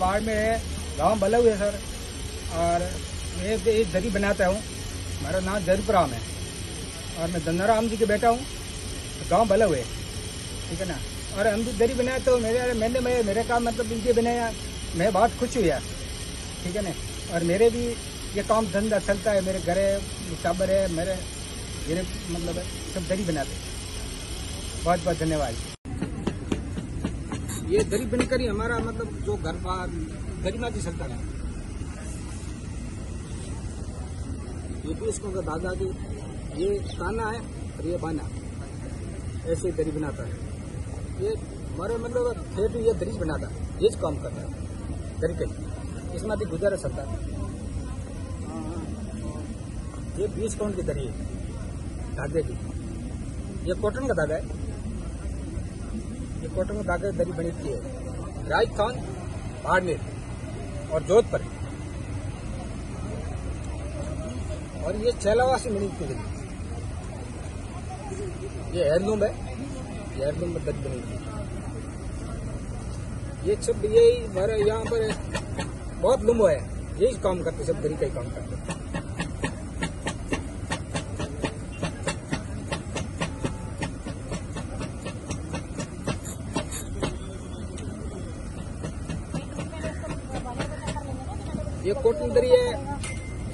Ward में है, गाँव बलव है सर। और मैं एक दरी बनाता हूँ। मेरा नाम जरूपराम है। और मैं दन्नाराम जी के बेटा हूँ। गाँव बलव है। ठीक है ना? और हम भी दरी बनाए तो मेरे मैंने मैं मेरे काम मतलब इनके बनाया मैं बहुत खुश हुई हुआ ठीक है ना? और मेरे भी ये काम धंधा चलता है। मेरे घर है, टाबर है, मेरे मेरे मतलब सब दरी बनाते बहुत बहुत धन्यवाद। ये गरीब बनकर ही हमारा मतलब जो घर बार गरिमा की सरकार है। ये भी इसको दादा की ये ताना है और ये बाना ऐसे दरी बनाता है। ये हमारे मतलब खेत ये दरी बनाता है, ये काम करता है दरी के इसमें भी गुजारा चलता है। ये बीस काउंट की दरी है धागे की। ये कॉटन का धागा है। ये कॉटन का धागा दरी बनी थी है। राजस्थान, बाड़मेर और जोधपुर। और ये चैलावासी की दरी ये हेयरलूम है। ये हेयरलूम में दरी बनी थी ये सब यही हमारे यहाँ पर बहुत लुम्बो है। यही काम करते सब दरी का ही काम करते ये कॉटन दरी है,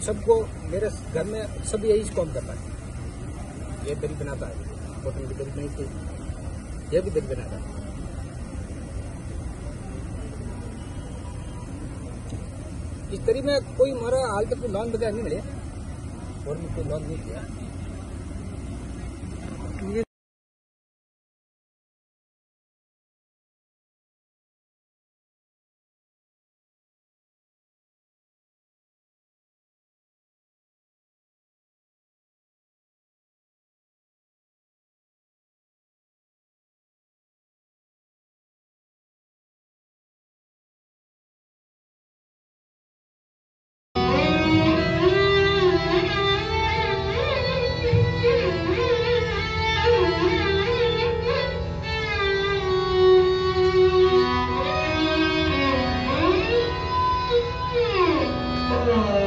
सबको मेरे घर में सब यही काम करता है। ये दरी बनाता है कॉटन की दरी नहीं थी। ये भी दरी बनाता है। इस तरी में कोई हमारा हाल तक कोई लॉन्ग वगैरह नहीं मिले। और कोई लॉन्ग नहीं किया। Oh